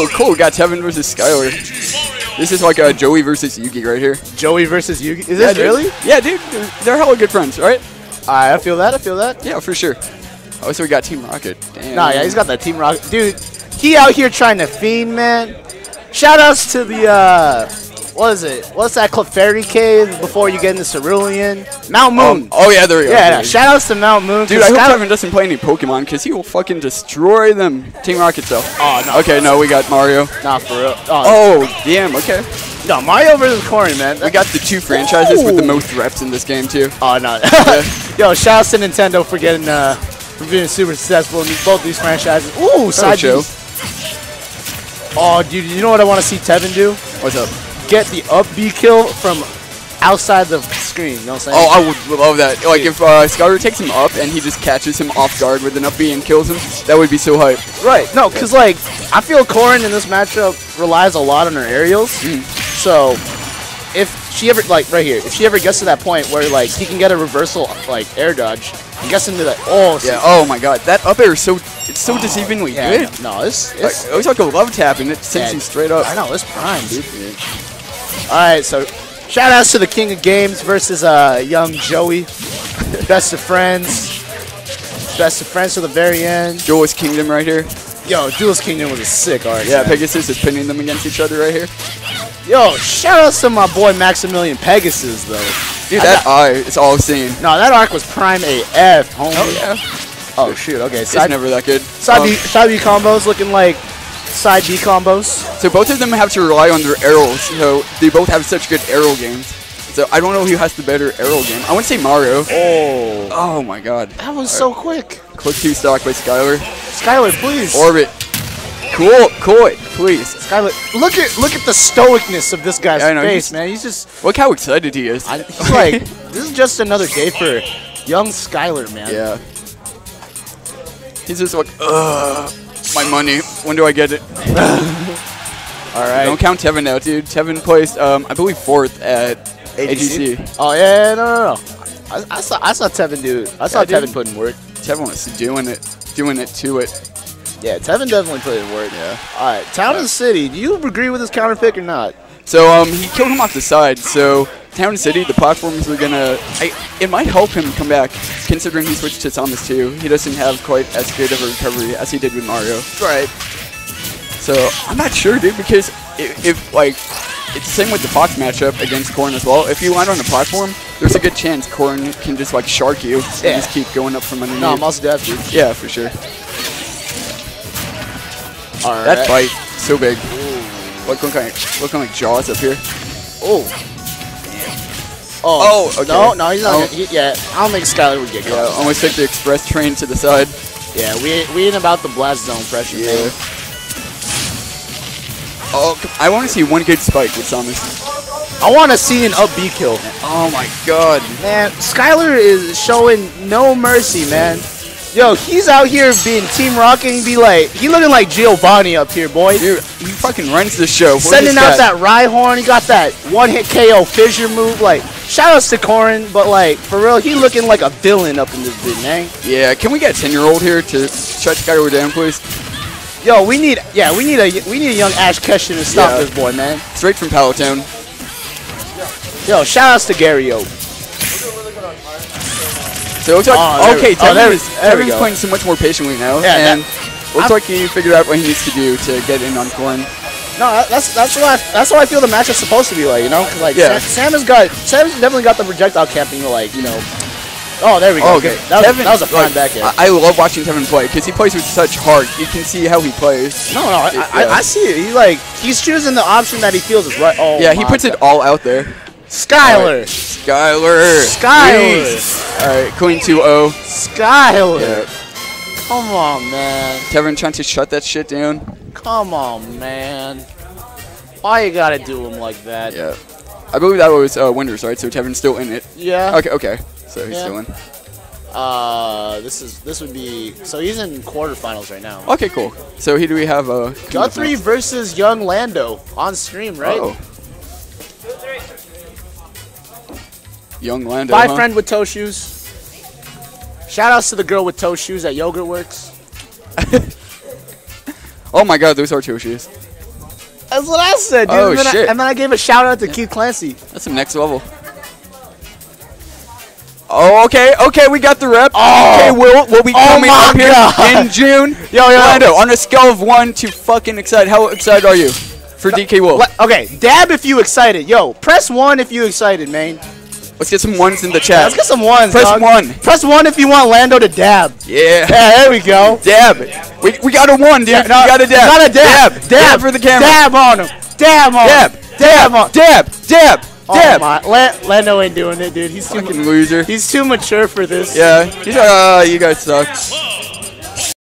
Oh, cool. Got Tevin versus Skylar. This is like a Joey versus Yugi right here. Joey versus Yugi. Is Yeah, this dude. really? Yeah, dude. They're, hella good friends, right? I I feel that. I feel that. Yeah, for sure. Oh, so we got Team Rocket. Damn. Nah, yeah, he's got that Team Rocket. Dude, he out here trying to fiend, man. Shout outs to the, uh, what is it? What's that Clefairy Cave before you get into Cerulean? Mount Moon. Oh, yeah, there you go. yeah, yeah, shout outs to Mount Moon. Dude, I hope Tevin doesn't play any Pokemon because he will fucking destroy them. Team Rocket, though. Oh, no. Okay, no, we got Mario. Not for real. Oh, Oh, damn, okay. no, Mario versus Corrin, man. We got the two franchises with the most reps in this game, too. Oh, no. Yo, shout outs to Nintendo for getting, uh, for being super successful in both these franchises. Ooh, side show. Oh, dude, you know what I want to see Tevin do? What's up? Get the up B kill from outside the screen. You know what I'm saying? Oh, I would love that. Like, if uh, Skylar takes him up and he just catches him off guard with an up B and kills him, that would be so hype. Right. No, because like I feel Corrin in this matchup relies a lot on her aerials. Mm. So if she ever like right here, if she ever gets to that point where like he can get a reversal like air dodge and gets into that oh Yeah, oh my god. That up air is so, it's so deceivingly yeah, good. no, it's Like, it's it was like a love tap and it sends Yeah. you straight up. I know it's prime, dude. All right, so shout outs to the King of Games versus uh young Joey, best of friends, best of friends to the very end. Duelist Kingdom right here. Yo, Duelist Kingdom was a sick art. Yeah, man. Pegasus is pinning them against each other right here. Yo, shout outs to my boy Maximilian Pegasus though. Dude, I that is all seen. No, that arc was prime AF, homie. Oh, yeah. Oh shoot, okay. It's Side, never that good. side, Um, B, side B combos looking like side B combos. so both of them have to rely on their aerials. So they both have such good aerial games. So I don't know who has the better aerial game. I would say Mario. Oh. Oh my god. That was so quick. Quick two stock by Skylar. Skylar, please. Orbit. Cool, cool, please. Skylar, look at look at the stoicness of this guy's Yeah, know, face, he's- man. He's just Look how excited he is. I, he's like this is just another day for young Skylar, man. yeah. He's just like, ugh, my money. When do I get it? All right. Don't count Tevin out, dude. Tevin placed, um, I believe, fourth at AGC. Oh yeah, no, no, no. I, I saw I saw Tevin do. I saw Yeah, Tevin dude. put work. Tevin was doing it, doing it to it. Yeah, Tevin definitely put in work. Yeah. All right, Town and City. Do you agree with this counter pick or not? So um, he killed him off the side. So Town and City, the platforms are gonna. I, it might help him come back, considering he switched to Samus too. He doesn't have quite as good of a recovery as he did with Mario. Right. So I'm not sure, dude, because if, if like it's the same with the Fox matchup against Corrin as well. If you land on the platform, there's a good chance Corrin can just like shark you and Yeah. just keep going up from underneath. No, most def, dude. yeah, for sure. All right. That fight, so big. Look, looking like looking like Jaws up here. Oh. Oh. Oh, okay. No, no, he's not. Oh. gonna- He, yeah, I don't think Skylar would get Yeah, caught. almost took the express train to the side. Yeah, we we ain't about the blast zone pressure. Yeah. man. Oh, I want to see one good spike with Samus. I want to see an up B kill. Oh my god. Man, Skylar is showing no mercy, man. Yo, he's out here being Team Rocket and be like, he looking like Giovanni up here, boy. Dude, he fucking runs the show. Where's Sending out that Rhyhorn, he got that one hit KO fissure move. Like, shout outs to Corrin, but like, for real, he looking like a villain up in this bit, man. Yeah, can we get a 10 year old here to shut Skylar down, please? Yo, we need, yeah, we need a, we need a young Ash Ketchum to stop Yeah. this boy, man. Straight from Pallet Town. Yo, shout outs to Gary O. So it looks like, Oh, okay, we- oh, Tevin there- is, there we Tevin's go. playing so much more patiently now. Yeah, and that- looks I'm- like he figured out what he needs to do to get in on Corrin. No, that's that's what I that's what I feel the match is supposed to be like, you know, 'Cause, like Yeah. Sam, Sam has got Sam's definitely got the projectile camping, like you know. Oh, there we go. Oh, Okay, okay. that was, that was a prime like, back end. I, I love watching Tevin play because he plays with such heart. You can see how he plays. no, no, I, I, Yeah. I see it. He like he's choosing the option that he feels is right. Oh, yeah, he my puts it all out there. Skylar, Skylar. Skylar. Jeez. All right, Queen 2-0. Skylar. Yeah. Come on, man. Tevin trying to shut that shit down. Come on, man. Why you gotta do him like that? Yeah. I believe that was uh, Winters, right? So Tevin's still in it. Yeah. Okay, okay. So he's Yeah. still in. Uh, this is this would be so he's in quarterfinals right now. Okay, cool. So here do we have uh, Guthrie versus Young Lando on stream, right? Oh. Young Lando. My huh? friend with toe shoes. Shout outs to the girl with toe shoes at Yogurt Works. Oh my god, those are toe shoes. That's what I said, dude. Oh, and, then shit. I, and then I gave a shout out to Keith Clancy. That's some next level. Oh, okay, okay, we got the rep. Oh. Okay, Will will be Oh coming up here God. in June. Yo, yo. Orlando, on a scale of one to fucking excited, how excited are you for DK Will? Okay, dab if you excited. Yo, press one if you excited, man. Let's get some ones in the chat. Let's get some ones. Press dog. one. Press one if you want Lando to dab. Yeah. Yeah, there we go. Dab. We, we got a one, dude. Yeah, we got a dab. Got a dab. Dab. Dab for the camera. Dab on him. Dab on Dab. him. Dab on. Dab. Dab. Oh Dab. my, La- Lando ain't doing it, dude. He's too Fucking loser. he's too mature for this. Yeah. He's like, uh, you guys suck.